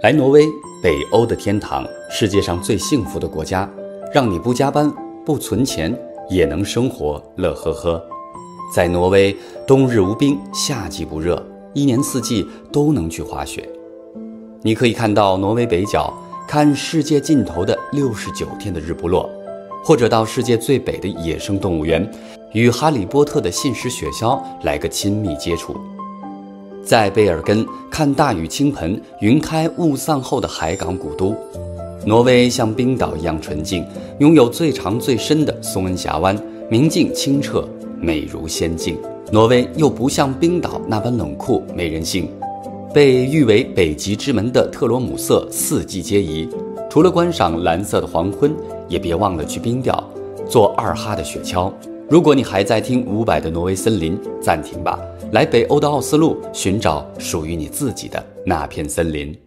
来挪威，北欧的天堂，世界上最幸福的国家，让你不加班、不存钱也能生活乐呵呵。在挪威，冬日无冰，夏季不热，一年四季都能去滑雪。你可以看到挪威北角，看世界尽头的六十九天的日不落，或者到世界最北的野生动物园，与哈利波特的信使雪橇来个亲密接触。在贝尔根看大雨倾盆、云开雾散后的海港古都，挪威像冰岛一样纯净，拥有最长最深的松恩峡湾，明净清澈，美如仙境。挪威又不像冰岛那般冷酷没人性，被誉为北极之门的特罗姆瑟四季皆宜。除了观赏蓝色的黄昏，也别忘了去冰钓，坐二哈的雪橇。如果你还在听伍佰的《挪威森林》，暂停吧，来北欧的奥斯陆寻找属于你自己的那片森林。